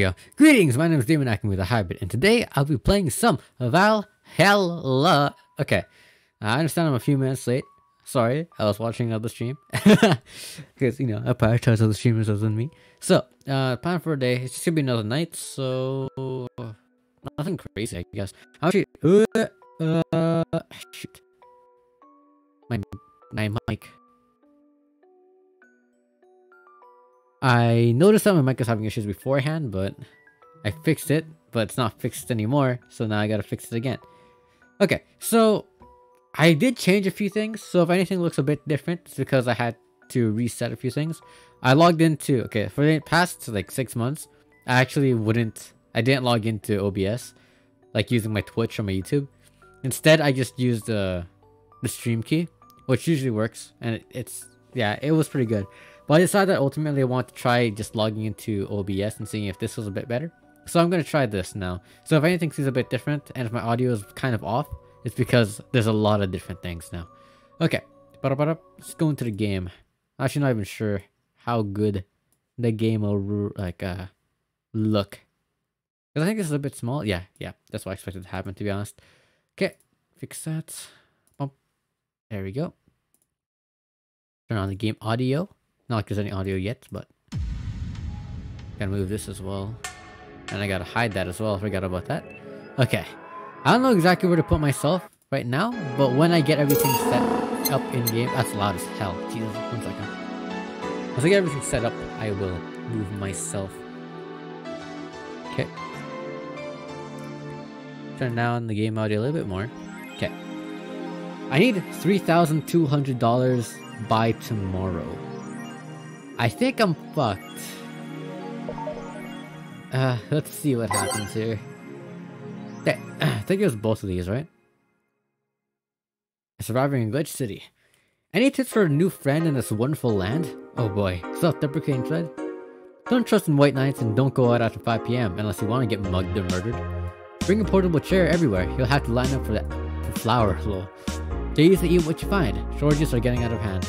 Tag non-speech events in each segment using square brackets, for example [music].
go. Greetings, my name is Damon Akumu with a hybrid, and today I'll be playing some Valhalla. Okay, I understand I'm a few minutes late. Sorry, I was watching another stream. [laughs] Because, you know, I prioritize other streamers other than me. So, uh, plan for a day. It's just gonna be another night, so... Nothing crazy, I guess. Actually, uh, uh, shoot. My, my mic. I noticed that my mic was having issues beforehand, but I fixed it, but it's not fixed anymore, so now I gotta fix it again. Okay, so I did change a few things, so if anything looks a bit different, it's because I had to reset a few things. I logged into, okay, for the past like six months, I actually wouldn't, I didn't log into OBS, like using my Twitch or my YouTube. Instead, I just used the, the stream key, which usually works, and it, it's, yeah, it was pretty good. But I decided that ultimately I want to try just logging into OBS and seeing if this was a bit better. So I'm going to try this now. So if anything seems a bit different and if my audio is kind of off, it's because there's a lot of different things now. Okay, let's go into the game. I'm actually not even sure how good the game will like uh look. Because I think this is a bit small. Yeah, yeah, that's what I expected to happen to be honest. Okay, fix that. Bump. There we go. Turn on the game audio. Not like there's any audio yet, but... Gotta move this as well. And I gotta hide that as well, I forgot about that. Okay. I don't know exactly where to put myself right now, but when I get everything set up in-game... That's loud as hell. Jesus, one second. Once I get everything set up, I will move myself. Okay. Turn down the game audio a little bit more. Okay. I need $3,200 by tomorrow. I think I'm fucked. Uh, let's see what happens here. Okay, [clears throat] I think it was both of these, right? Surviving in Glitch City. Any tips for a new friend in this wonderful land? Oh boy, self-deprecating thread? Don't trust in white knights and don't go out after 5pm unless you want to get mugged or murdered. Bring a portable chair everywhere, you'll have to line up for that for flour, lol. They usually eat what you find. Shortages are getting out of hand.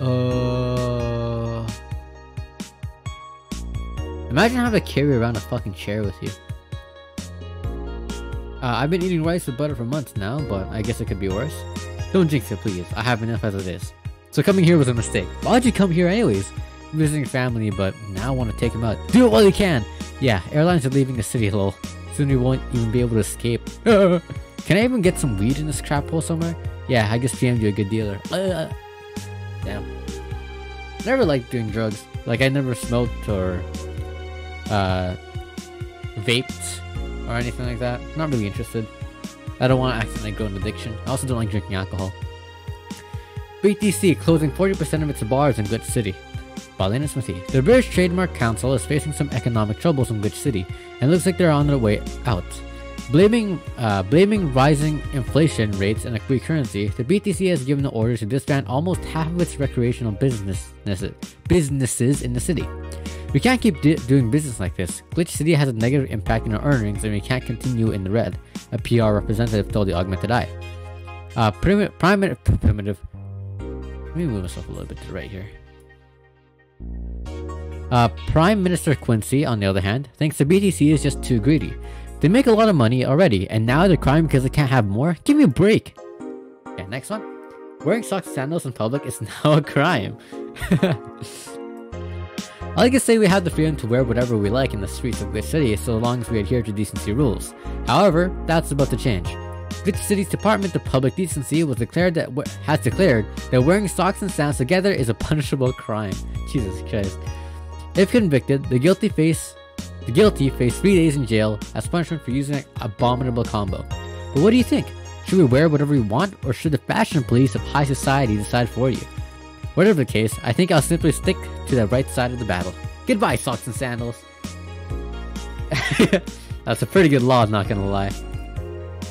Uh. Imagine having to carry around a fucking chair with you. Uh, I've been eating rice with butter for months now, but I guess it could be worse. Don't jinx it, please. I have enough as it is. So coming here was a mistake. Why'd you come here anyways? Visiting family, but now I want to take him out. Do it while you can! Yeah, airlines are leaving the city, lol. Soon we won't even be able to escape. [laughs] can I even get some weed in this crap hole somewhere? Yeah, I just jammed you a good dealer. Damn. Never liked doing drugs. Like I never smoked or uh vaped or anything like that. Not really interested. I don't want to accidentally go into addiction. I also don't like drinking alcohol. BTC closing 40% of its bars in Glitch City. Balena Smithy. The British Trademark Council is facing some economic troubles in Glitch City, and looks like they're on their way out. Blaming, uh, blaming rising inflation rates and a weak currency, the BTC has given the order to disband almost half of its recreational businesses, businesses in the city. We can't keep doing business like this. Glitch City has a negative impact on our earnings and we can't continue in the red, a PR representative told the Augmented Eye. Uh, primi primitive, let me move myself a little bit to the right here. Uh, Prime Minister Quincy, on the other hand, thinks the BTC is just too greedy. They make a lot of money already, and now they're crying because they can't have more? Give me a break! Okay, next one. Wearing socks and sandals in public is [laughs] now a crime. [laughs] I like to say we have the freedom to wear whatever we like in the streets of Glitch City so long as we adhere to decency rules. However, that's about to change. Glitch City's Department of Public Decency was declared that has declared that wearing socks and sandals together is a punishable crime. Jesus Christ. If convicted, the guilty face the guilty face 3 days in jail as punishment for using an abominable combo. But what do you think? Should we wear whatever we want, or should the fashion police of high society decide for you? Whatever the case, I think I'll simply stick to the right side of the battle. Goodbye, socks and sandals. [laughs] That's a pretty good law, not gonna lie.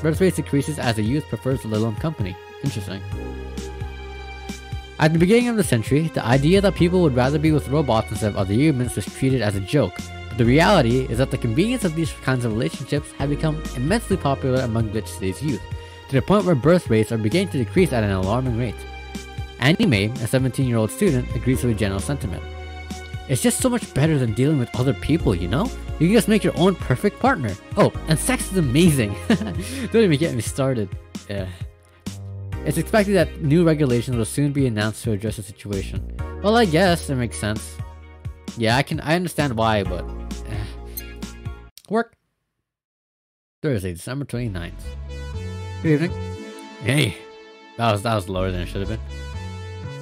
Birth rate decreases as the youth prefers little and company. Interesting. At the beginning of the century, the idea that people would rather be with robots instead of other humans was treated as a joke, the reality is that the convenience of these kinds of relationships have become immensely popular among Glitch City's youth, to the point where birth rates are beginning to decrease at an alarming rate. Annie Mae, a 17-year-old student, agrees with the general sentiment. It's just so much better than dealing with other people, you know? You can just make your own perfect partner. Oh, and sex is amazing. [laughs] Don't even get me started. Yeah. It's expected that new regulations will soon be announced to address the situation. Well, I guess it makes sense. Yeah, I can I understand why, but eh. [sighs] work. Thursday, December 29th. Good evening. Hey. That was that was lower than it should have been.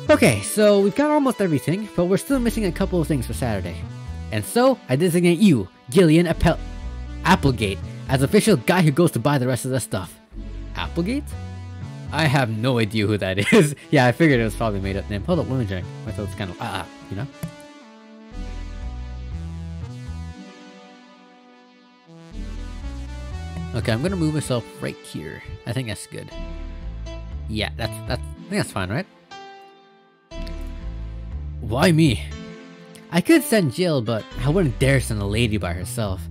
Okay, so we've got almost everything, but we're still missing a couple of things for Saturday. And so, I designate you, Gillian Appel Applegate, as official guy who goes to buy the rest of the stuff. Applegate? I have no idea who that [laughs] is. yeah, I figured it was probably made up name. Hold up, let me check. I thought it's kind of ah, you know? Okay, I'm gonna move myself right here. I think that's good. Yeah, that's that's I think that's fine, right? Why me? I could send Jill, but I wouldn't dare send a lady by herself.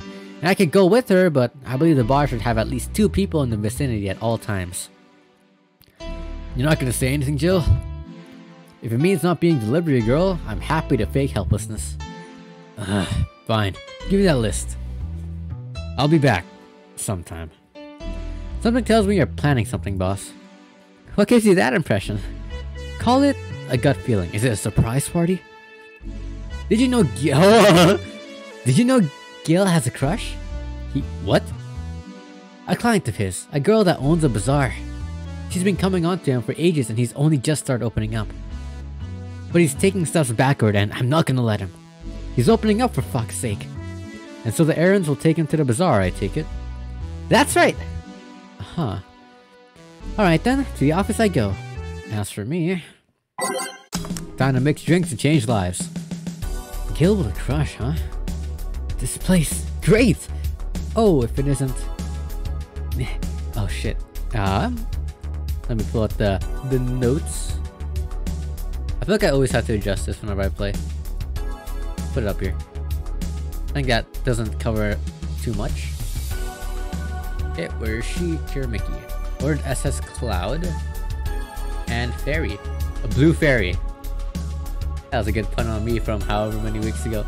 And I could go with her, but I believe the bar should have at least two people in the vicinity at all times. You're not gonna say anything, Jill? If it means not being delivery girl, I'm happy to fake helplessness. [sighs] Fine. Give me that list. I'll be back. Sometime. Something tells me you're planning something, boss. What gives you that impression? Call it a gut feeling. Is it a surprise party? Did you know Gil? [laughs] Did you know Gil has a crush? He what? A client of his, a girl that owns a bazaar. She's been coming on to him for ages and he's only just started opening up. But he's taking steps backward and I'm not gonna let him. He's opening up for fuck's sake. And so the errands will take him to the bazaar, I take it. That's right! Huh. Alright then, to the office I go. As for me... Time to mix drinks and change lives. Gil with a crush, huh? This place, great! Oh, if it isn't... Oh shit. Um, let me pull out the, the notes. I feel like I always have to adjust this whenever I play. Put it up here. I think that doesn't cover too much. Okay, where is she? Miki. Lord SS Cloud. And Fairy. A blue fairy. That was a good pun on me from however many weeks ago.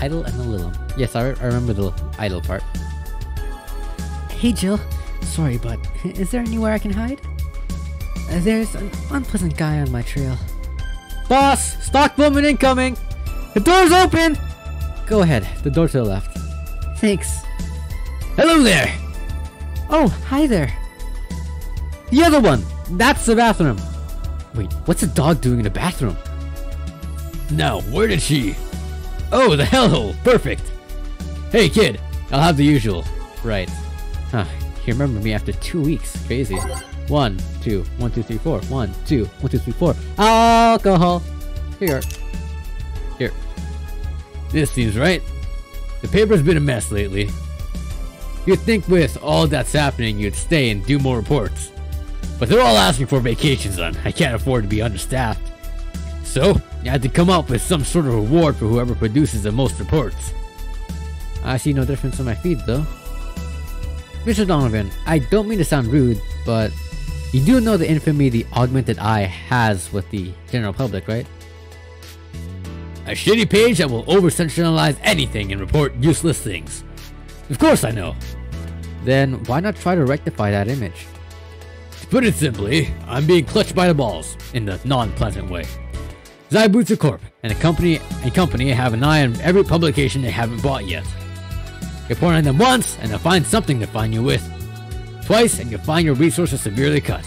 Idle and a little. Yes, I, I remember the idle part. Hey Jill, sorry, but is there anywhere I can hide? Uh, there's an unpleasant guy on my trail. Boss! Stock woman incoming! The door's open! Go ahead, the door to the left. Thanks. Hello there! Oh, hi there. The other one! That's the bathroom! Wait, what's a dog doing in the bathroom? Now, where did she? Oh, the hellhole! Perfect! Hey kid, I'll have the usual. Right. Huh, you remember me after two weeks. Crazy. One, two, one, two, three, four. One, two, one, two, three, four. Alcohol! Here. Here. This seems right. The paper's been a mess lately. You'd think with all that's happening you'd stay and do more reports. But they're all asking for vacations on. I can't afford to be understaffed. So, I had to come up with some sort of reward for whoever produces the most reports. I see no difference in my feed though. Mr. Donovan, I don't mean to sound rude, but you do know the infamy the augmented eye has with the general public, right? A shitty page that will over-sensationalize anything and report useless things. Of course I know. Then why not try to rectify that image? To put it simply, I'm being clutched by the balls, in the non-pleasant way. Zaibatsu Corp and the company and company have an eye on every publication they haven't bought yet. Report on them once, and they'll find something to find you with. Twice, and you'll find your resources severely cut.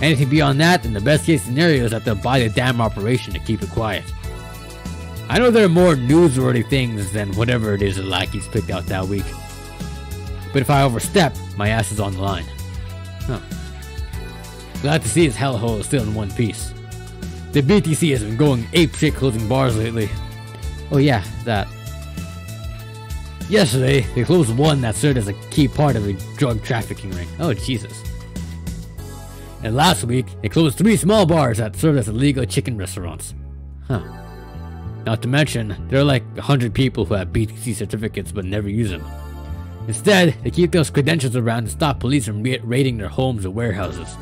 Anything beyond that, then the best case scenario is that they'll buy the damn operation to keep it quiet. I know there are more newsworthy things than whatever it is the lackeys picked out that week. But if I overstep, my ass is on the line. Huh. Glad to see his hellhole is still in one piece. The BTC has been going ape shit closing bars lately. Oh yeah, that. Yesterday, they closed one that served as a key part of a drug trafficking ring. Oh Jesus. And last week, they closed three small bars that served as illegal chicken restaurants. Huh. Not to mention, there are like 100 people who have BTC certificates but never use them. Instead, they keep those credentials around to stop police from raiding their homes or warehouses.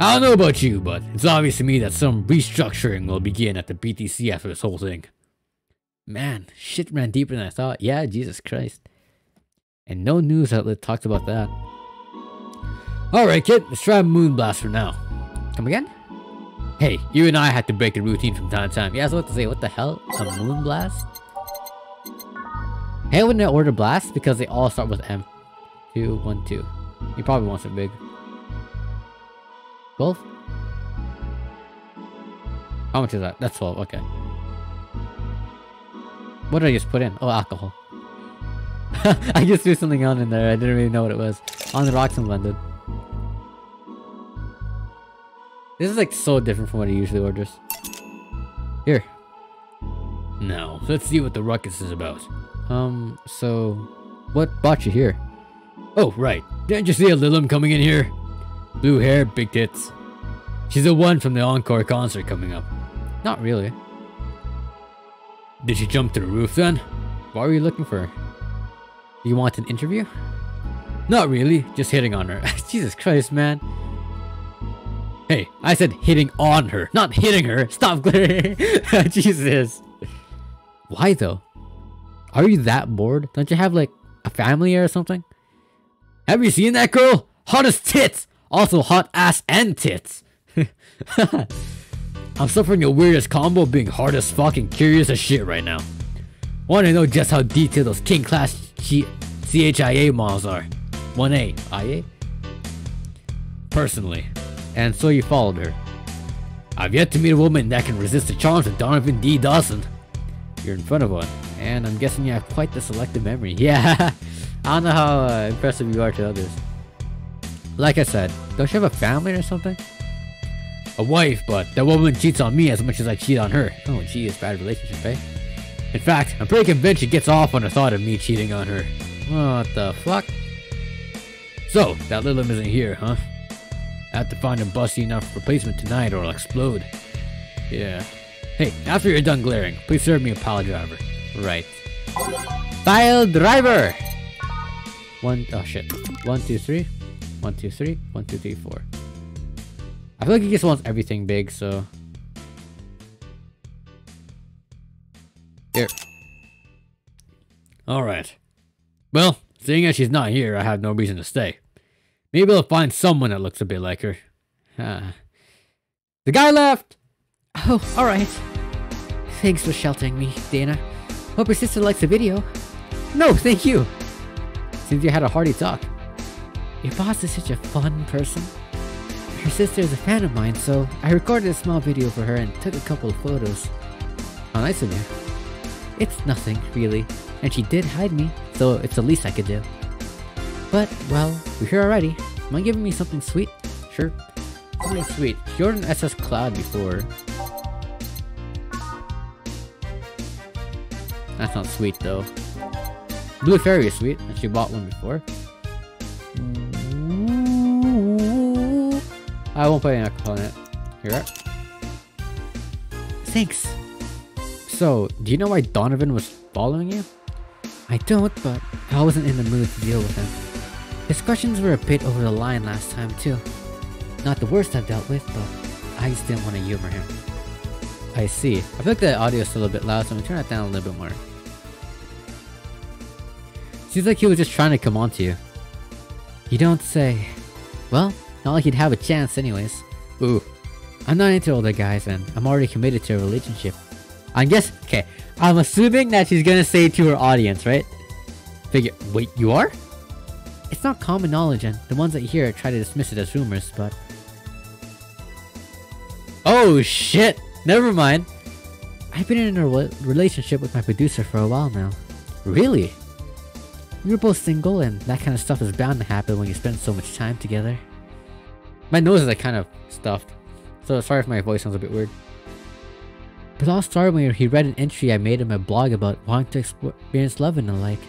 I don't know about you, but it's obvious to me that some restructuring will begin at the BTC after this whole thing. Man, shit ran deeper than I thought. Yeah, Jesus Christ. And no news outlet talked about that. Alright, kid, let's try Moonblast for now. Come again? Hey, you and I had to break the routine from time to time. Yeah, I was about to say, what the hell? A Moonblast? Hey, wouldn't order Blast because they all start with M. Two, one, two. He probably wants it big. Both? How much is that? That's 12, okay. What did I just put in? Oh, alcohol. [laughs] I just threw something on in there. I didn't really know what it was. On the rocks and blended. This is like so different from what he usually orders. Here. Now, let's see what the ruckus is about. Um, so... What brought you here? Oh, right. Didn't you see a Lilim coming in here? Blue hair, big tits. She's the one from the Encore concert coming up. Not really. Did she jump to the roof then? Why were you looking for her? You want an interview? Not really, just hitting on her. [laughs] Jesus Christ, man. Hey, I said hitting on her, not hitting her. Stop glaring. [laughs] Jesus. Why though? Are you that bored? Don't you have like a family or something? Have you seen that girl? Hot as tits! Also hot ass and tits. [laughs] I'm suffering the weirdest combo being hard as fuck and curious as shit right now. Wanna know just how detailed those king class CHIA models are. 1A, IA? Personally. And so you followed her. I've yet to meet a woman that can resist the charms of Donovan D. Dawson. You're in front of one, and I'm guessing you have quite the selective memory. [laughs] Yeah, I don't know how uh, impressive you are to others. Like I said, don't you have a family or something? a wife, but that woman cheats on me as much as I cheat on her. Oh, gee, it's bad relationship, eh? In fact, I'm pretty convinced she gets off on the thought of me cheating on her. What the fuck? So, that Lilim isn't here, huh? I have to find a busty enough replacement tonight or I'll explode. Yeah. Hey, after you're done glaring, please serve me a pile driver. Right. Pile driver! One, oh shit. One, two, three. One, two, three. One, two, three, four. I feel like he just wants everything big, so... Here. Alright. Well, seeing as she's not here, I have no reason to stay. Maybe I'll find someone that looks a bit like her. Ah. The guy left! Oh, alright. Thanks for sheltering me, Dana. Hope your sister likes the video. No, thank you! You had a hearty talk. Your boss is such a fun person. Her sister is a fan of mine, so I recorded a small video for her and took a couple of photos. How nice of you. It's nothing, really, and she did hide me, so it's the least I could do. But, well, we're here already. Mind giving me something sweet? Sure. Something sweet. She ordered an SS Cloud before. That's not sweet, though. Blue Fairy is sweet, and she bought one before. I won't alcohol in it. Here. Thanks. So, do you know why Donovan was following you? I don't, but I wasn't in the mood to deal with him. His questions were a bit over the line last time too. Not the worst I've dealt with, but I just didn't want to humor him. I see. I feel like the audio is a bit loud, so I'm gonna turn that down a little bit more. Seems like he was just trying to come on to you. You don't say. Well, not like he'd have a chance anyways. Ooh. I'm not into older guys and I'm already committed to a relationship. I guess, okay, I'm assuming that she's gonna say to her audience, right? Figure, wait, you are? It's not common knowledge and the ones that hear it try to dismiss it as rumors, but... Oh shit! Never mind. I've been in a re relationship with my producer for a while now. Really? We were both single and that kind of stuff is bound to happen when you spend so much time together. My nose is like kind of stuffed. So sorry if my voice sounds a bit weird. It all started when he read an entry I made in my blog about wanting to experience love and the like.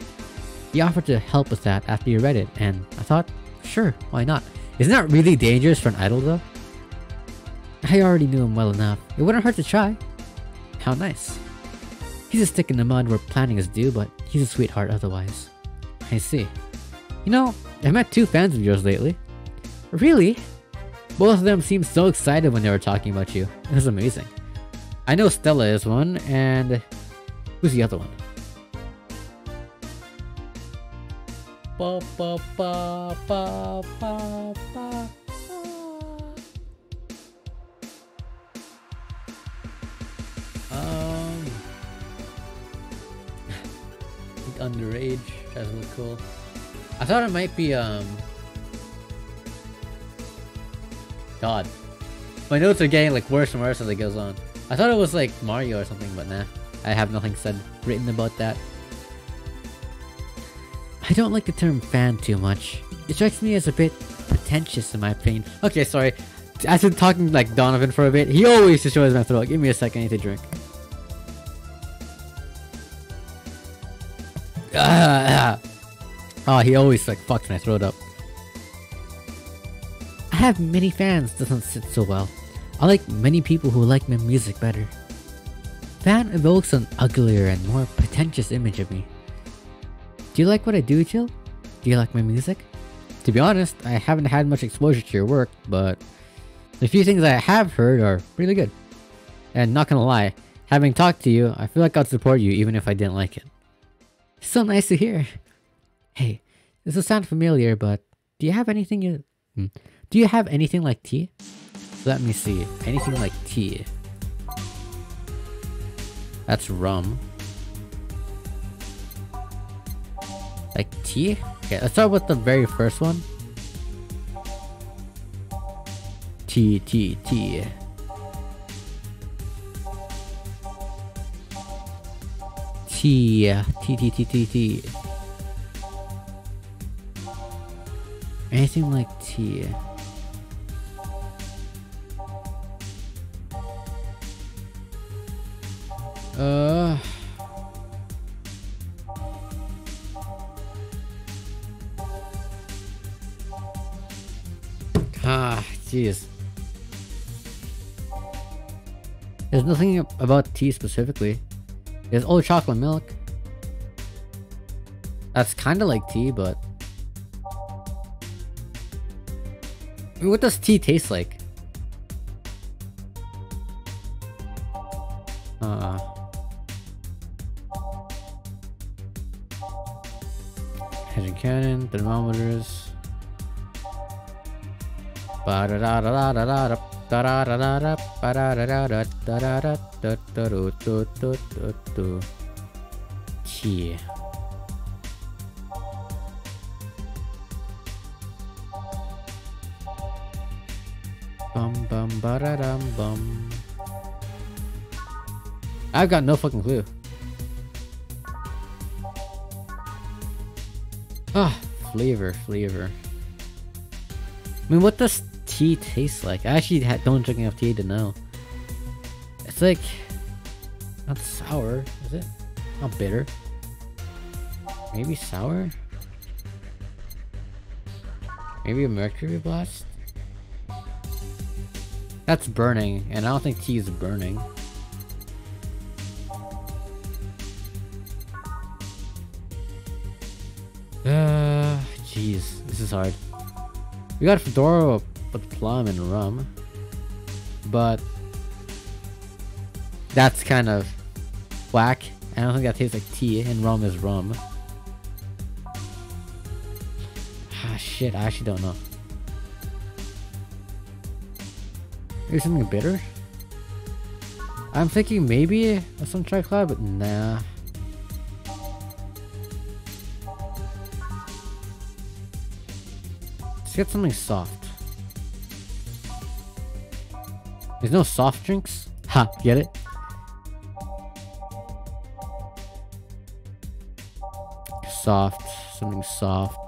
He offered to help with that after he read it, and I thought, sure, why not? Isn't that really dangerous for an idol though? I already knew him well enough. It wouldn't hurt to try. How nice. He's a stick in the mud where planning is due, but he's a sweetheart otherwise. I see. You know, I met two fans of yours lately. Really? Both of them seemed so excited when they were talking about you. It was amazing. I know Stella is one, and Who's the other one? Ba, ba, ba, underage doesn't look cool. I thought it might be um. God, my notes are getting like worse and worse as it goes on. I thought it was like Mario or something, but nah. I have nothing said written about that. I don't like the term fan too much. It strikes me as a bit pretentious in my opinion. Okay, sorry. I've been talking like Donovan for a bit. He always destroys my throat. Give me a second, I need to drink. Oh, he always like fucks my throat up. I have many fans doesn't sit so well. I like many people who like my music better. Fan evokes an uglier and more pretentious image of me. Do you like what I do, Jill? Do you like my music? To be honest, I haven't had much exposure to your work, but the few things I have heard are really good. And not gonna lie, having talked to you, I feel like I'd support you even if I didn't like it. So nice to hear. Hey, this will sound familiar, but do you have anything you... Hmm, do you have anything like tea? Let me see. Anything like tea. That's rum. Like tea? Okay, let's start with the very first one. Tea, tea, tea. Tea, tea, tea, tea, tea, Anything like tea. Uh... Ah, jeez. There's nothing about tea specifically. There's old chocolate milk. That's kind of like tea, but... what does tea taste like? Uh... Hedging cannon, thermometers... Tea. Bum ba bum. I've got no fucking clue. Ah, flavor, flavor. I mean, what does tea taste like? I actually don't drink enough tea to know. It's like... Not sour, is it? Not bitter. Maybe sour? Maybe a mercury blast? That's burning, and I don't think tea is burning. Uh, jeez, this is hard. We got fedora with plum and rum. But that's kind of whack. I don't think that tastes like tea and rum is rum. Ah shit, I actually don't know. Maybe something bitter? I'm thinking maybe some tricloud, but nah. Let's get something soft. There's no soft drinks? Ha, get it? Soft, something soft.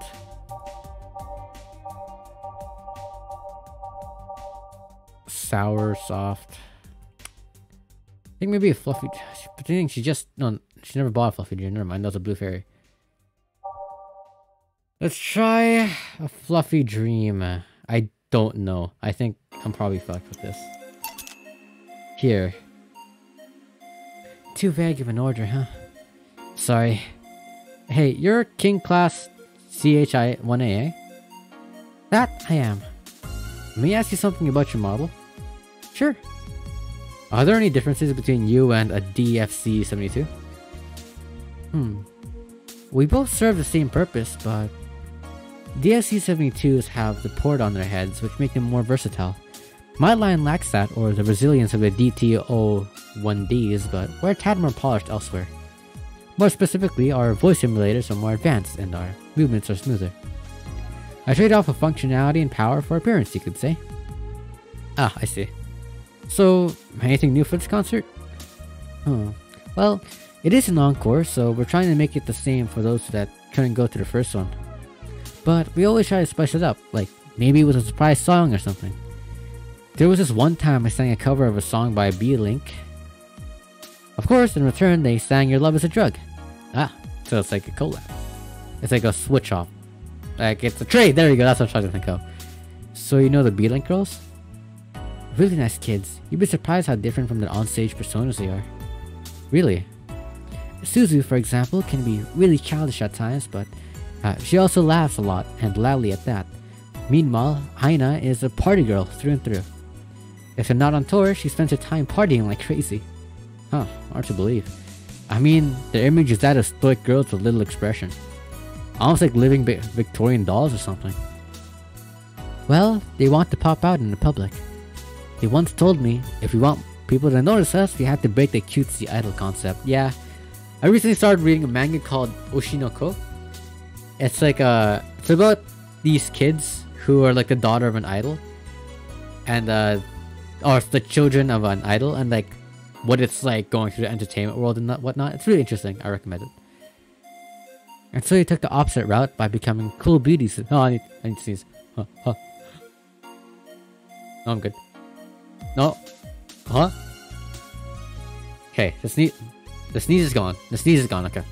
Sour, soft. I think maybe a fluffy. But I think she just no, she never bought a fluffy drink. Never mind, that's a blue fairy. Let's try a fluffy dream. I don't know. I think I'm probably fucked with this. Here. Too vague of an order, huh? Sorry. Hey, you're King Class CHI-1A, eh? That I am. Let me ask you something about your model. Sure. Are there any differences between you and a DFC-72? Hmm. We both serve the same purpose, but DSC-72s have the port on their heads, which make them more versatile. My line lacks that, or the resilience of the DTO-1Ds, but we're a tad more polished elsewhere. More specifically, our voice simulators are more advanced, and our movements are smoother. I trade off of functionality and power for appearance, you could say. Ah, I see. So, anything new for this concert? Hmm. Well, it is an encore, so we're trying to make it the same for those that couldn't go to the first one. But we always try to spice it up, like maybe with a surprise song or something. There was this one time I sang a cover of a song by B-Link. Of course, in return, they sang Your Love is a Drug. Ah, so it's like a collab. It's like a switch off. Like it's a trade, there you go, that's what I'm trying to think of. So you know the B-Link girls? Really nice kids. You'd be surprised how different from the onstage personas they are. Really? Suzu, for example, can be really childish at times, but uh, she also laughs a lot, and loudly at that. Meanwhile, Aina is a party girl through and through. If they're not on tour, she spends her time partying like crazy. Huh, hard to believe. I mean, their image is that of stoic girls with little expression. Almost like living Victorian dolls or something. Well, they want to pop out in the public. They once told me, if we want people to notice us, we have to break the cutesy idol concept. Yeah, I recently started reading a manga called Oshi no Ko. It's like uh it's about these kids who are like the daughter of an idol. And uh or the children of an idol and like what it's like going through the entertainment world and whatnot. It's really interesting. I recommend it. And so he took the opposite route by becoming cool beauties. [laughs] Oh, I need, I need to sneeze. Huh, huh. No, I'm good. No. Huh? Okay, the sneeze, the sneeze is gone. The sneeze is gone, okay.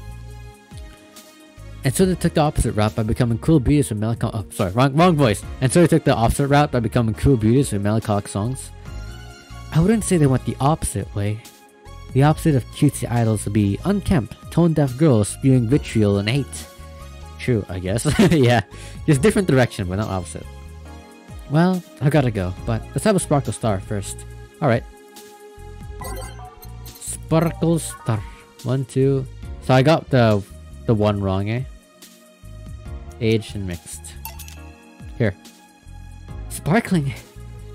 And so they took the opposite route by becoming cool beauties with melancholic. Oh, sorry, wrong, wrong voice. And so they took the opposite route by becoming cool beauties with melancholic songs. I wouldn't say they went the opposite way. The opposite of cutesy idols would be unkempt, tone-deaf girls spewing vitriol and hate. True, I guess. [laughs] yeah, just different direction, but not opposite. Well, I gotta go, but let's have a Sparkle Star first. Alright. Sparkle Star. One, two. So I got the the one wrong, eh? aged and mixed. Here. Sparkling! [laughs]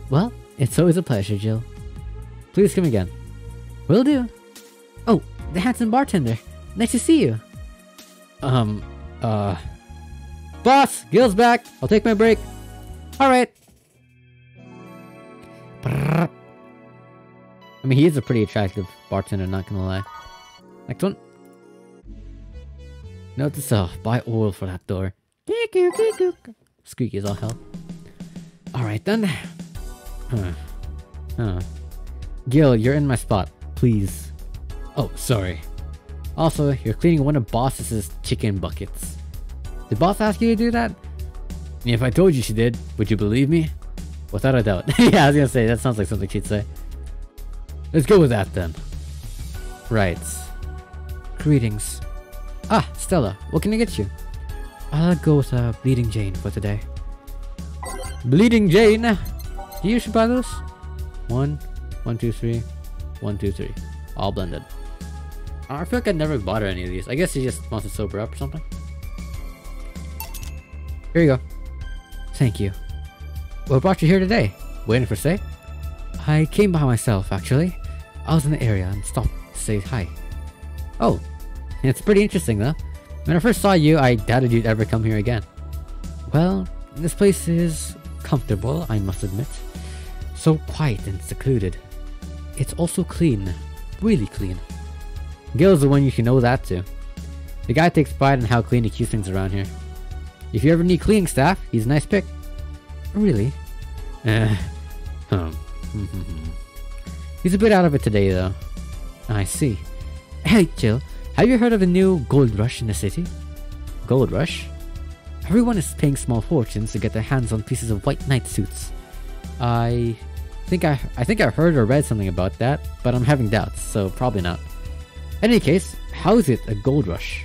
Well, it's always a pleasure, Jill. Please come again. Will do. Oh, the handsome bartender. Nice to see you. Um, uh... Boss! Gil's back! I'll take my break. Alright. Mean, he is a pretty attractive bartender, not gonna lie. Next one. Note to self, buy oil for that door. Squeaky as all hell. Alright then. Huh. Huh. Gil, you're in my spot. Please. Oh, sorry. Also, you're cleaning one of Boss's chicken buckets. Did Boss ask you to do that? If I told you she did, would you believe me? Without a doubt. [laughs] yeah, I was gonna say, that sounds like something she'd say. Let's go with that then. Right. Greetings. Ah, Stella, what can I get you? I'll go with uh, Bleeding Jane for today. Bleeding Jane! Do you should buy those? One, one, two, three, one, two, three. All blended. I feel like I never bought her any of these. I guess he just wants to sober up or something. Here you go. Thank you. What brought you here today? Waiting for Sei? I came by myself, actually. I was in the area and stopped to say hi. Oh, it's pretty interesting though. When I first saw you, I doubted you'd ever come here again. Well, this place is comfortable, I must admit. So quiet and secluded. It's also clean. Really clean. Gil's the one you should know that to. The guy takes pride in how clean he keeps things around here. If you ever need cleaning staff, he's a nice pick. Really? Uh, um. [laughs] he's a bit out of it today though. I see. Hey, Jill, have you heard of a new gold rush in the city? Gold rush? Everyone is paying small fortunes to get their hands on pieces of white knight suits. I think I I think I heard or read something about that, but I'm having doubts, so probably not. In any case, how is it a gold rush?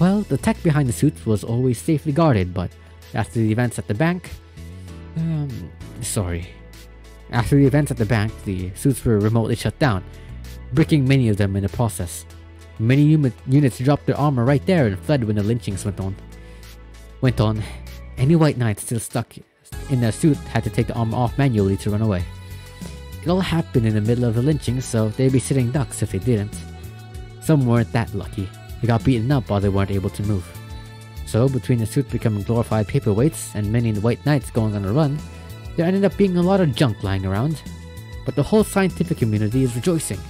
Well, the tech behind the suits was always safely guarded, but after the events at the bank... Um, sorry. After the events at the bank, the suits were remotely shut down, bricking many of them in the process. Many units dropped their armor right there and fled when the lynchings went on. Went on. Any white knight still stuck in their suit had to take the armor off manually to run away. It all happened in the middle of the lynching, so they'd be sitting ducks if they didn't. Some weren't that lucky. They got beaten up while they weren't able to move. So, between the suits becoming glorified paperweights and many white knights going on a run, there ended up being a lot of junk lying around. But the whole scientific community is rejoicing.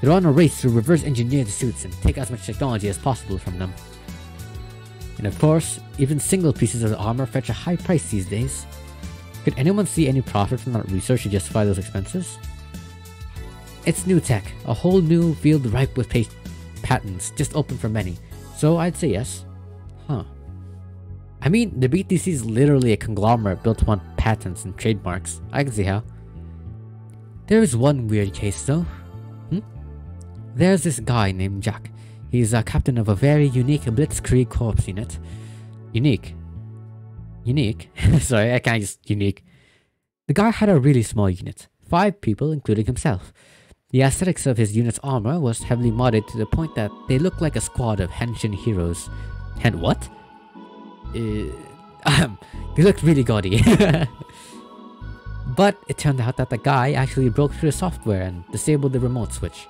They're on a race to reverse engineer the suits and take as much technology as possible from them. And of course, even single pieces of armor fetch a high price these days. Could anyone see any profit from that research to justify those expenses? It's new tech, a whole new field ripe with patents, just open for many, so I'd say yes. Huh. I mean, the BTC is literally a conglomerate built upon patents and trademarks. I can see how. There is one weird case though. Hmm? There's this guy named Jack. He's a captain of a very unique Blitzkrieg Corps unit. Unique. Unique? [laughs] Sorry, I can't just unique. The guy had a really small unit. Five people, including himself. The aesthetics of his unit's armor was heavily modded to the point that they looked like a squad of Henshin heroes. And what? Uh, [laughs] they looked really gaudy. [laughs] but it turned out that the guy actually broke through the software and disabled the remote switch.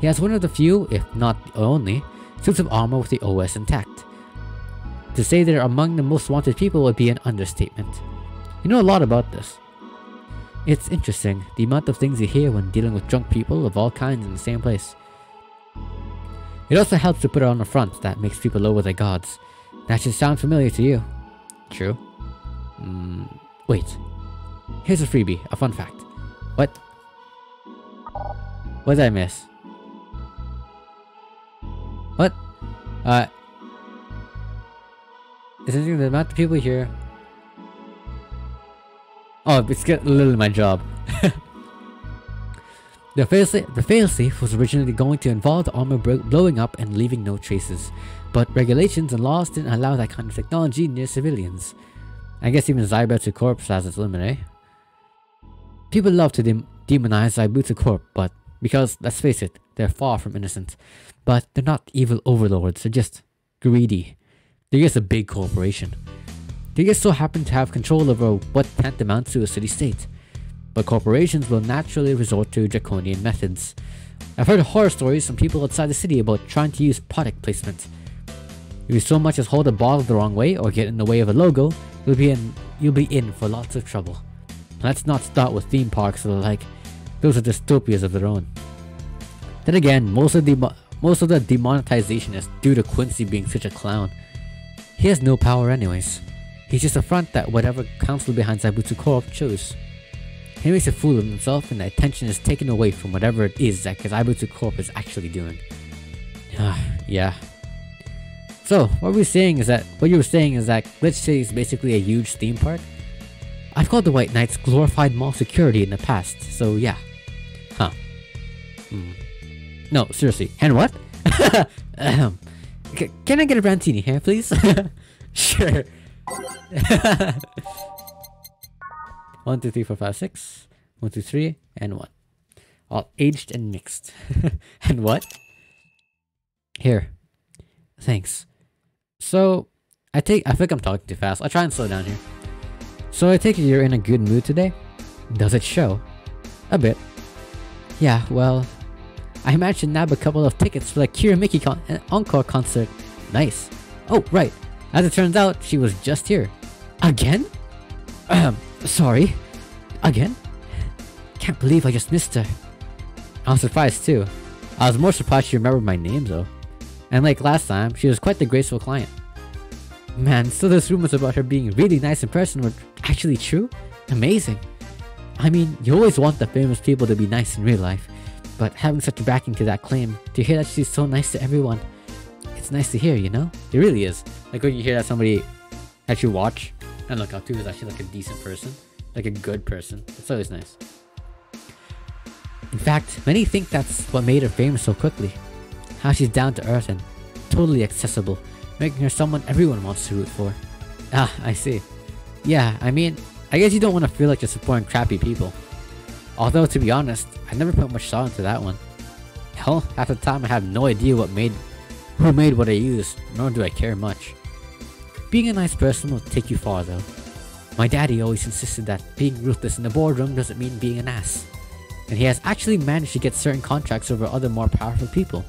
He has one of the few, if not the only, suits of armor with the OS intact. To say they're among the most wanted people would be an understatement. You know a lot about this. It's interesting, the amount of things you hear when dealing with drunk people of all kinds in the same place. It also helps to put on the front that makes people lower their guards. That should sound familiar to you. True. Mm, wait. Here's a freebie, a fun fact. What? What did I miss? What? Uh... Is it the amount of people here Oh, it's getting literally my job. [laughs] the failsafe, the failsafe was originally going to involve the armor blowing up and leaving no traces, but regulations and laws didn't allow that kind of technology near civilians. I guess even Zaibatsu Corp has its limit, eh? People love to de demonize Zaibatsu Corp, but because, let's face it, they're far from innocent. But they're not evil overlords, they're just greedy. They're just a big corporation. They just so happen to have control over what tantamount to a city-state, but corporations will naturally resort to draconian methods. I've heard horror stories from people outside the city about trying to use product placement. If you so much as hold a bottle the wrong way or get in the way of a logo, you'll be in, you'll be in for lots of trouble. Let's not start with theme parks or the like, those are dystopias of their own. Then again, most of the most of the demonetization is due to Quincy being such a clown. He has no power anyways. He's just a front that whatever council behind Zaibatsu Corp chose. He makes a fool of himself and the attention is taken away from whatever it is that Zaibatsu Corp is actually doing. [sighs] yeah. So, what we're saying is that, what you were saying is that Glitch City is basically a huge theme park? I've called the White Knights glorified mall security in the past, so yeah. Huh. Hmm. No, seriously. And what? [laughs] can I get a Brandtini here, please? [laughs] sure. [laughs] one, two, three, four, five, six. One, two, three, and one. All aged and mixed. and what? Here. Thanks. So, I take- I think I'm talking too fast. I'll try and slow down here. So I take it you're in a good mood today? Does it show? A bit. Yeah, well, I managed to nab a couple of tickets for the Kira Miki con encore concert. Nice. Oh, right. As it turns out, she was just here. Again? Um, sorry. Again? Can't believe I just missed her. I was surprised too. I was more surprised she remembered my name though. And like last time, she was quite the graceful client. Man, so those rumors about her being really nice in person were actually true? Amazing. I mean, you always want the famous people to be nice in real life, but having such a backing to that claim, to hear that she's so nice to everyone, it's nice to hear, you know? It really is. Like when you hear that somebody that you watch and look up to is actually like a decent person, like a good person. It's always nice. In fact, many think that's what made her famous so quickly. How she's down to earth and totally accessible, making her someone everyone wants to root for. Ah, I see. Yeah, I mean, I guess you don't want to feel like you're supporting crappy people. Although, to be honest, I never put much thought into that one. Hell, half the time I have no idea what made who made what I used, nor do I care much. Being a nice person will take you far though. My daddy always insisted that being ruthless in the boardroom doesn't mean being an ass. And he has actually managed to get certain contracts over other more powerful people.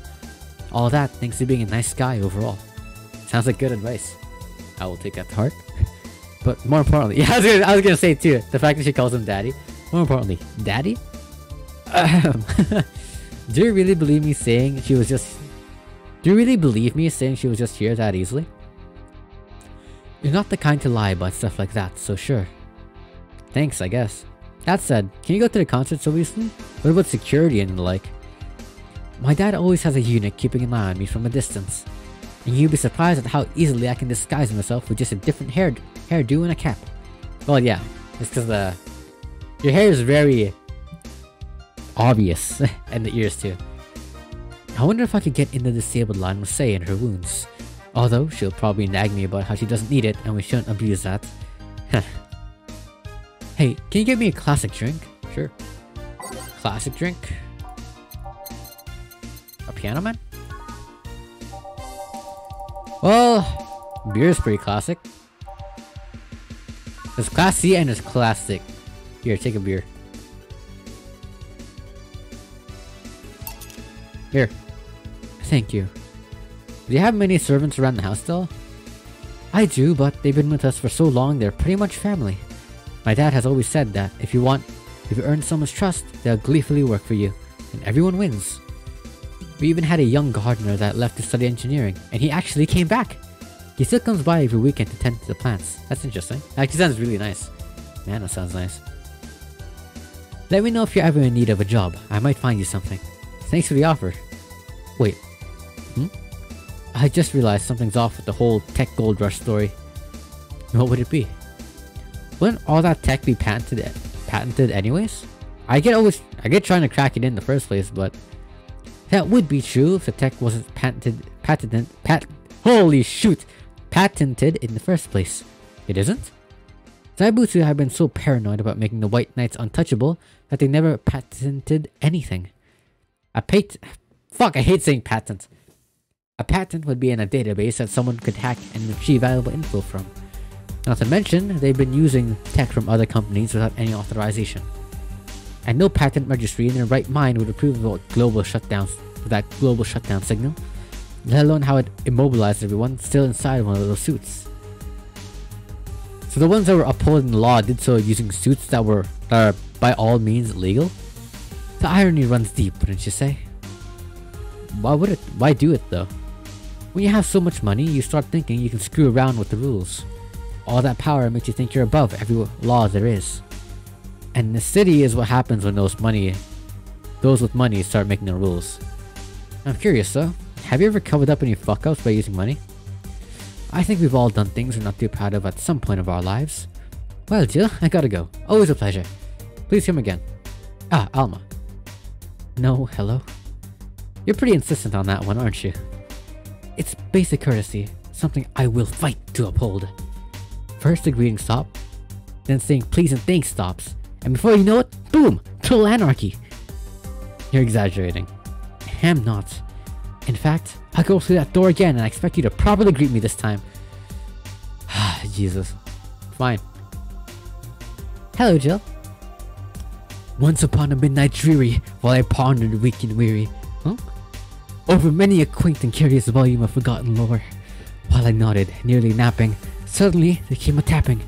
All that thanks to being a nice guy overall. Sounds like good advice. I will take that to heart. [laughs] But more importantly, [laughs] yeah, I was, gonna, I was gonna say too, the fact that she calls him daddy. More importantly, daddy? Um, [laughs] do you really believe me saying she was just... Do you really believe me saying she was just here that easily? You're not the kind to lie about stuff like that, so sure. Thanks, I guess. That said, can you go to the concert so recently? What about security and the like? My dad always has a eunuch keeping an eye on me from a distance. And you'd be surprised at how easily I can disguise myself with just a different hair hairdo and a cap. Well, yeah, it's because the uh, your hair is very obvious, [laughs] and the ears too. I wonder if I could get in the disabled line with Sei and her wounds. Although, she'll probably nag me about how she doesn't need it and we shouldn't abuse that. [laughs] hey, can you get me a classic drink? Sure. Classic drink? A piano man? Well, beer is pretty classic. It's classy and it's classic. Here, take a beer. Here. Thank you. Do you have many servants around the house still? I do, but they've been with us for so long they're pretty much family. My dad has always said that if you want, if you earn someone's trust, they'll gleefully work for you, and everyone wins. We even had a young gardener that left to study engineering, and he actually came back. He still comes by every weekend to tend to the plants. That's interesting. Actually sounds really nice. Man, that sounds nice. Let me know if you're ever in need of a job. I might find you something. Thanks for the offer. Wait. Hmm? I just realized something's off with the whole tech gold rush story. What would it be? Wouldn't all that tech be patented patented anyways? I get always I get trying to crack it in the first place, but that would be true if the tech wasn't patented patented pat holy shoot patented in the first place. It isn't? Zaibatsu have been so paranoid about making the White Knights untouchable that they never patented anything. A pat- Fuck, I hate saying patent. A patent would be in a database that someone could hack and retrieve valuable info from. Not to mention, they've been using tech from other companies without any authorization. And no patent registry in their right mind would approve of a global shutdown that global shutdown signal, let alone how it immobilized everyone still inside one of those suits. So the ones that were upholding the law did so using suits that were that are by all means legal? The irony runs deep, wouldn't you say? Why would it why do it though? When you have so much money, you start thinking you can screw around with the rules. All that power makes you think you're above every law there is. And the city is what happens when those money those with money start making the rules. I'm curious though, have you ever covered up any fuck ups by using money? I think we've all done things we're not too proud of at some point of our lives. Well, Jill, I gotta go. Always a pleasure. Please come again. Ah, Alma. No, hello? You're pretty insistent on that one, aren't you? It's basic courtesy, something I will fight to uphold. First the greeting stop, then saying please and thanks stops, and before you know it, boom, total anarchy. You're exaggerating. I am not. In fact, I'll go through that door again and I expect you to properly greet me this time. Ah, [sighs] Jesus. Fine. Hello, Jill. Once upon a midnight dreary, while I pondered weak and weary. Huh? Over many a quaint and curious volume of forgotten lore. While I nodded, nearly napping, suddenly there came a tapping,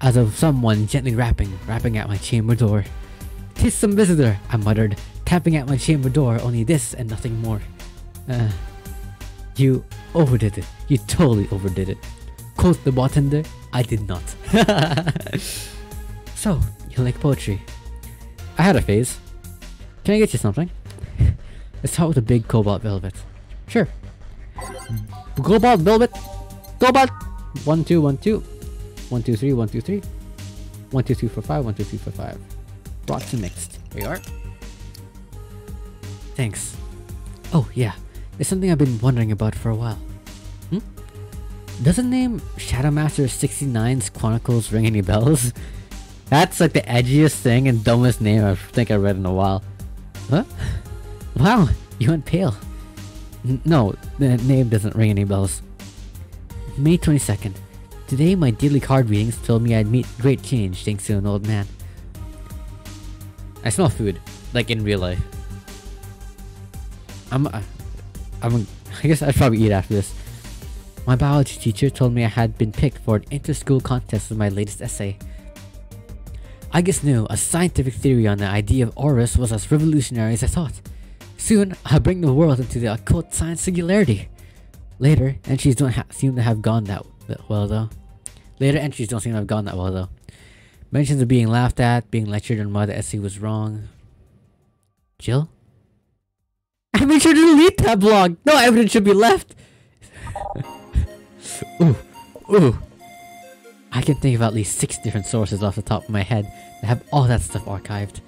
as of someone gently rapping, rapping at my chamber door. Tis some visitor, I muttered, tapping at my chamber door, only this and nothing more. Uh, you overdid it. You totally overdid it. Quoth the bartender, I did not. [laughs] so, you like poetry? I had a phase. Can I get you something? [laughs] Let's start with a big cobalt velvet. Sure. Cobalt velvet. Cobalt. One two one two. One two three one two three. One two three four five. One two three four five. Brought to mixed. Here you are. Thanks. Oh yeah, it's something I've been wondering about for a while. Hmm? Doesn't name Shadowmaster 69's Chronicles ring any bells? [laughs] That's like the edgiest thing and dumbest name I think I read in a while. Huh? [laughs] Wow, You went pale. N no, the name doesn't ring any bells. May 22nd. Today, my daily card readings told me I'd meet great change thanks to an old man. I smell food, like in real life. I'm, uh, I'm, I guess I'd probably eat after this. My biology teacher told me I had been picked for an inter-school contest with my latest essay. I guess knew a scientific theory on the idea of auras was as revolutionary as I thought. Soon, I'll bring the world into the occult science singularity. Later, entries don't seem to have gone that well though. Later entries don't seem to have gone that well though. Mentions of being laughed at, being lectured on why the essay was wrong. Jill? I made sure to delete that blog! No evidence should be left! [laughs] ooh, ooh. I can think of at least six different sources off the top of my head that have all that stuff archived.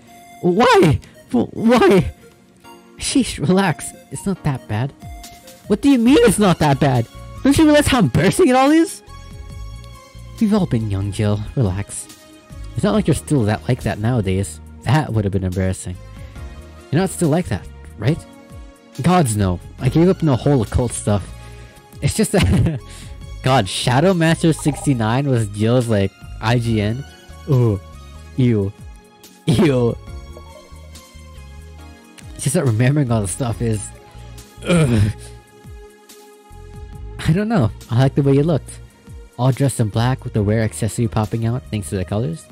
Why? Why? Sheesh, relax. It's not that bad. What do you mean it's not that bad? Don't you realize how embarrassing it all is? We've all been young, Jill. Relax. It's not like you're still that like that nowadays. That would have been embarrassing. You're not still like that, right? Gods no. I gave up on the whole occult stuff. It's just that... [laughs] God, Shadow Master 69 was Jill's, like, IGN. Ooh. Ew. Ew. It's just that remembering all the stuff is... Ugh. I don't know. I like the way you looked. All dressed in black with the rare accessory popping out thanks to the colors.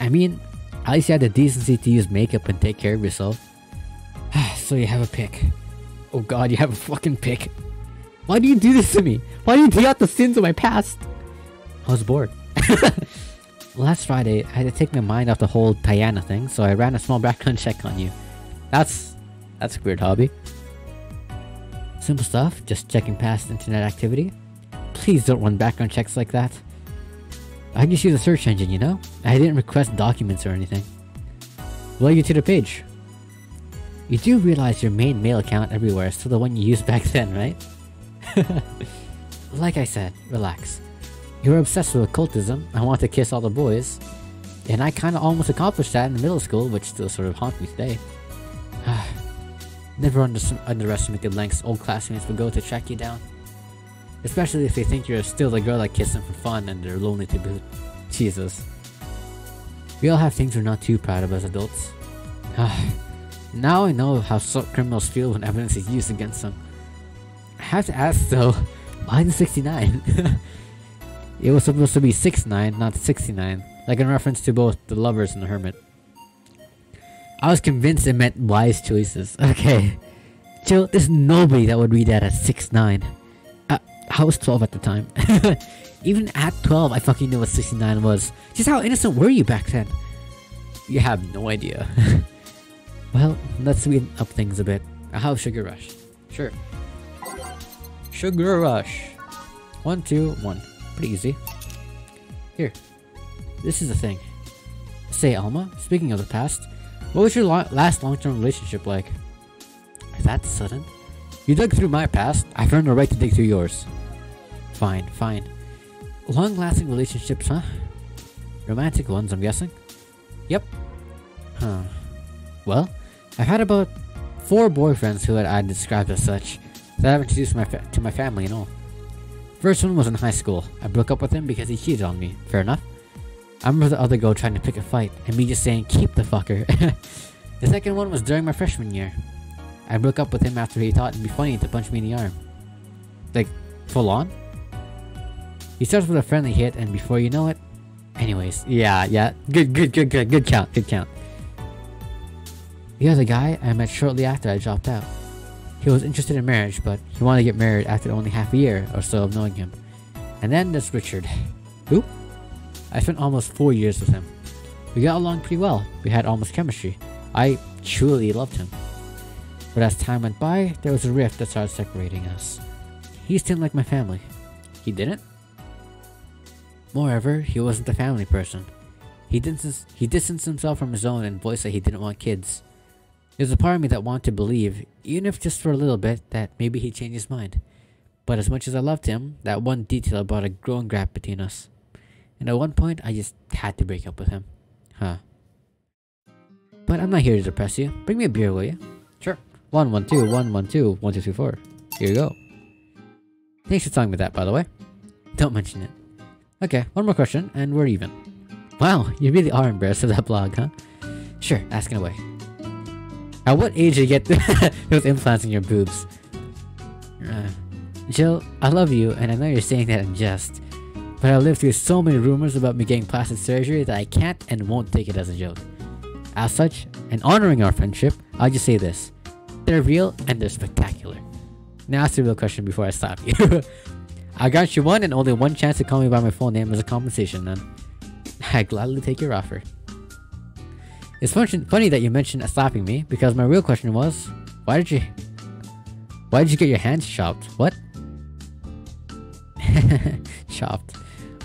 I mean, at least you had the decency to use makeup and take care of yourself. [sighs] so you have a pick. Oh god, you have a fucking pick. Why do you do this to me? Why do you dig out the sins of my past? I was bored. [laughs] Last Friday, I had to take my mind off the whole Diana thing, so I ran a small background [laughs] check on you. That's... that's a weird hobby. Simple stuff, just checking past internet activity. Please don't run background checks like that. I just use a search engine, you know? I didn't request documents or anything. Well, you to the page. You do realize your main mail account everywhere is still the one you used [laughs] back then, right? [laughs] like I said, relax. You're obsessed with occultism, I want to kiss all the boys. And I kinda almost accomplished that in the middle school, which still sort of haunts me today. [sighs] Never under underestimate the lengths old classmates will go to track you down. Especially if they think you're still the girl that kissed them for fun and they're lonely to boot. Jesus. We all have things we're not too proud of as adults. [sighs] now I know how criminals feel when evidence is used against them. I have to ask though, the 69? [laughs] it was supposed to be 69, not 69, like in reference to both the lovers and the hermit. I was convinced it meant wise choices. [laughs] Okay. Joe, there's nobody that would read that at 6'9". I was 12 at the time. [laughs] Even at 12, I fucking knew what 69 was. Just how innocent were you back then? You have no idea. [laughs] well, let's sweeten up things a bit. I have Sugar Rush. Sure. Sugar Rush. One, two, one. Pretty easy. Here. This is the thing. Say, Alma, speaking of the past, what was your lo last long-term relationship like? That's sudden. You dug through my past, I've earned the right to dig through yours. Fine, fine. Long-lasting relationships, huh? Romantic ones, I'm guessing? Yep. Huh. Well, I've had about four boyfriends who I'd describe as such that I've introduced my to my family and all. First one was in high school. I broke up with him because he cheated on me. Fair enough. I remember the other girl trying to pick a fight, and me just saying, keep the fucker. [laughs] the second one was during my freshman year. I broke up with him after he thought it'd be funny to punch me in the arm. Like, full on? He starts with a friendly hit, and before you know it... Anyways, yeah, yeah. Good, good, good, good, good count, good count. The other guy I met shortly after I dropped out. He was interested in marriage, but he wanted to get married after only half a year or so of knowing him. And then there's Richard. Who? I spent almost four years with him. We got along pretty well. We had almost chemistry. I truly loved him. But as time went by, there was a rift that started separating us. He didn't like my family. He didn't? Moreover, he wasn't a family person. He distanced, he distanced himself from his own and voiced that he didn't want kids. There's a part of me that wanted to believe, even if just for a little bit, that maybe he'd change his mind. But as much as I loved him, that one detail brought a growing gap between us. And at one point, I just had to break up with him. Huh. But I'm not here to depress you. Bring me a beer, will you? Sure. One, one, two, one, one, two, one, two, three, four. Here you go. Thanks for telling me that, by the way. Don't mention it. Okay, one more question, and we're even. Wow, you really are embarrassed of that blog, huh? Sure, asking away. At what age did you get [laughs] those implants in your boobs? Uh, Jill, I love you, and I know you're saying that in jest. But I've lived through so many rumors about me getting plastic surgery that I can't and won't take it as a joke. As such, and honoring our friendship, I'll just say this. They're real and they're spectacular. Now ask the real question before I stop you. [laughs] I grant you one and only one chance to call me by my full name as a compensation then. [laughs] I gladly take your offer. It's funny that you mentioned slapping me because my real question was, why did you why did you get your hands chopped? What? [laughs] chopped.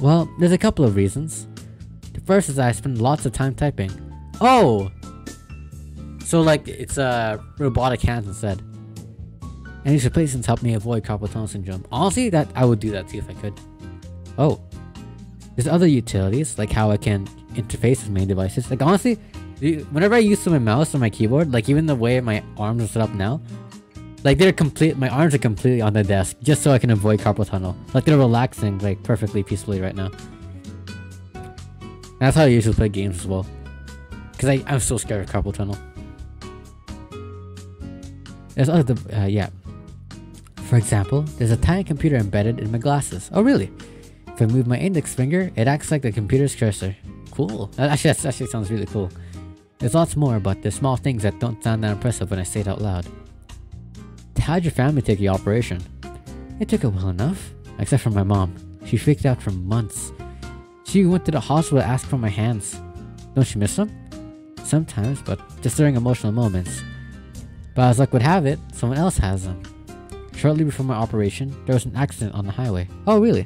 Well, there's a couple of reasons. The first is I spend lots of time typing. Oh! So like, it's uh, robotic hands instead. And these replacements help me avoid carpal tunnel syndrome. Honestly, that I would do that too if I could. Oh. There's other utilities, like how I can interface with main devices. Like honestly, whenever I use my mouse or my keyboard, like even the way my arms are set up now, like they're complete, my arms are completely on the desk just so I can avoid carpal tunnel. Like they're relaxing like perfectly peacefully right now. That's how I usually play games as well. Cause I, I'm so scared of carpal tunnel. There's other, uh, yeah. For example, there's a tiny computer embedded in my glasses. Oh really? If I move my index finger, it acts like the computer's cursor. Cool. Actually, that actually sounds really cool. There's lots more, but there's small things that don't sound that impressive when I say it out loud. How'd your family take the operation? It took it well enough, except for my mom. She freaked out for months. She went to the hospital to ask for my hands. Don't you miss them? Sometimes, but just during emotional moments. But as luck would have it, someone else has them. Shortly before my operation, there was an accident on the highway. Oh, really?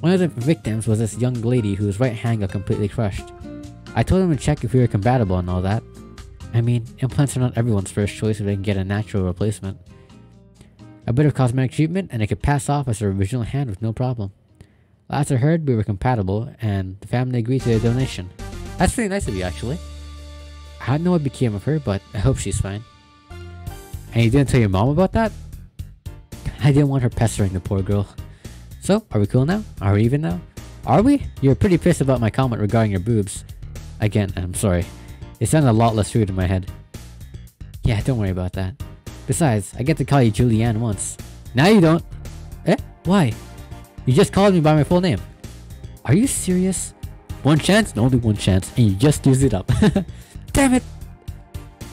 One of the victims was this young lady whose right hand got completely crushed. I told him to check if we were compatible and all that, I mean, implants are not everyone's first choice if they can get a natural replacement. A bit of cosmetic treatment and it could pass off as her original hand with no problem. Last I heard, we were compatible, and the family agreed to the donation. That's pretty nice of you, actually. I don't know what became of her, but I hope she's fine. And you didn't tell your mom about that? I didn't want her pestering the poor girl. So, are we cool now? Are we even now? Are we? You're pretty pissed about my comment regarding your boobs. Again, I'm sorry. It sounded a lot less rude in my head. Yeah, don't worry about that. Besides, I get to call you Julianne once. Now you don't. Eh? Why? You just called me by my full name. Are you serious? One chance and only one chance, and you just used it up. [laughs] Damn it!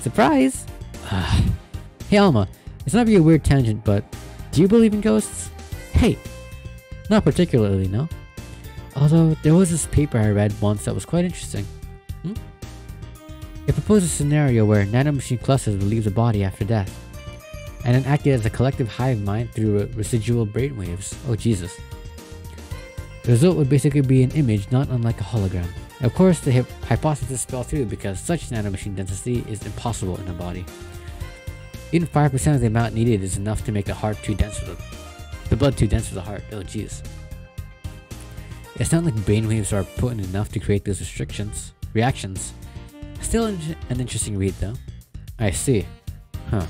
Surprise! [sighs] [sighs] hey Alma, it's not be a weird tangent, but do you believe in ghosts? Hey! Not particularly, no. Although, there was this paper I read once that was quite interesting. Hmm? It proposed a scenario where nanomachine clusters would leave the body after death, and then acted as a collective hive mind through residual brainwaves. Oh Jesus. The result would basically be an image not unlike a hologram. Of course, the hypothesis fell through because such nanomachine density is impossible in a body. Even 5% of the amount needed is enough to make the heart too dense for the, the blood too dense for the heart. Oh jeez. It's not like brainwaves are potent enough to create those restrictions, reactions, Still an interesting read though. I see. Huh.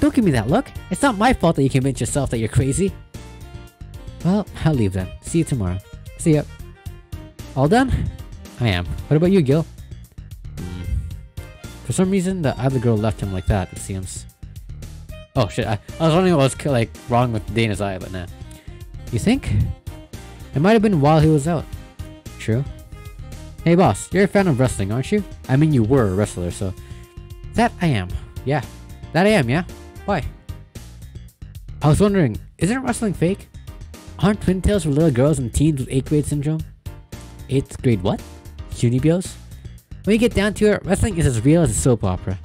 Don't give me that look. It's not my fault that you convinced yourself that you're crazy. Well, I'll leave then. See you tomorrow. See ya. All done? I am. What about you, Gil? For some reason, the other girl left him like that, it seems. Oh shit, I, I was wondering what was like wrong with Dana's eye, but nah. You think? It might have been while he was out. True. Hey boss, you're a fan of wrestling, aren't you? I mean you were a wrestler, so... That I am. Yeah. That I am, yeah? Why? I was wondering, isn't wrestling fake? Aren't twin tails for little girls and teens with 8th grade syndrome? 8th grade what? Unibios? When you get down to it, wrestling is as real as a soap opera.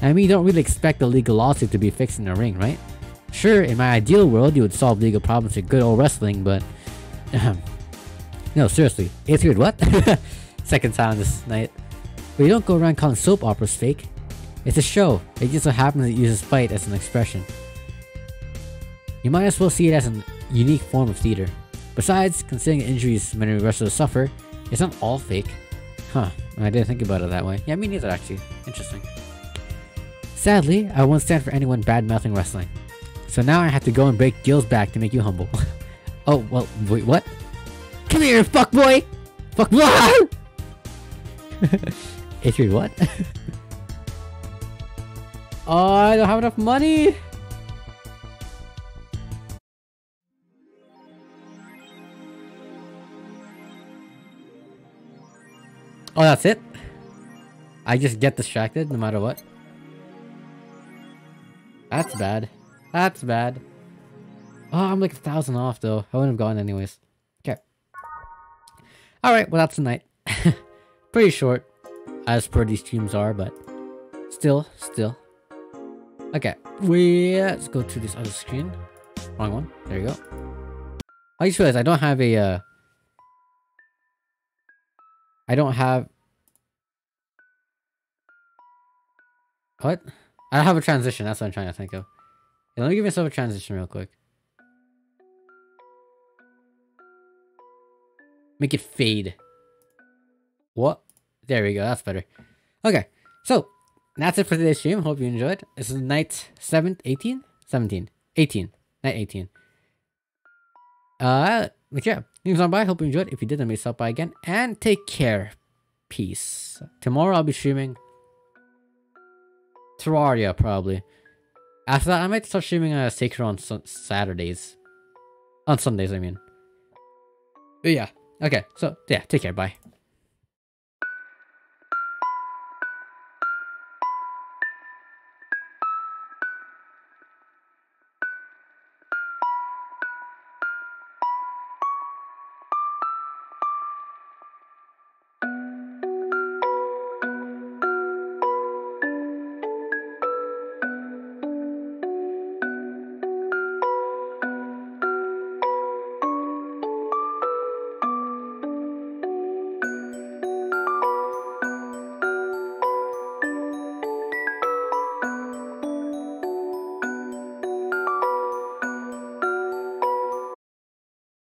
I mean, you don't really expect a legal lawsuit to be fixed in a ring, right? Sure, in my ideal world, you would solve legal problems with good old wrestling, but... no, seriously, 8th grade what? [laughs] second time this night. But you don't go around calling soap operas fake. It's a show. It just so happens it uses fight as an expression. You might as well see it as a unique form of theater. Besides, considering the injuries many wrestlers suffer, it's not all fake. Huh, I didn't think about it that way. Yeah, me neither actually. Interesting. Sadly, I won't stand for anyone bad-mouthing wrestling. So now I have to go and break Gil's back to make you humble. [laughs] oh, well, wait, what? Come here, fuckboy! Fuck [laughs] what? H3 [laughs] what? oh, I don't have enough money! Oh, that's it? I just get distracted no matter what? That's bad. That's bad. Oh, I'm like a thousand off though. I wouldn't have gone anyways. Okay. Alright, well that's the night. [laughs] Pretty short, as per these streams are, but still, still. Okay, we let's go to this other screen. Wrong one. There you go. I just realized I don't have a uh I don't have What? I don't have a transition, that's what I'm trying to think of. let me give myself a transition real quick. Make it fade. What? There we go, that's better. Okay, so that's it for today's stream. Hope you enjoyed. This is night 7th, 18? 17. 18. Night 18. Uh, but yeah, things on by. Hope you enjoyed. If you did, then maybe stop by again. And take care. Peace. Tomorrow I'll be streaming Terraria, probably. After that, I might start streaming uh, Sekiro on Saturdays. On Sundays, I mean. But yeah. Okay, so yeah, take care. Bye.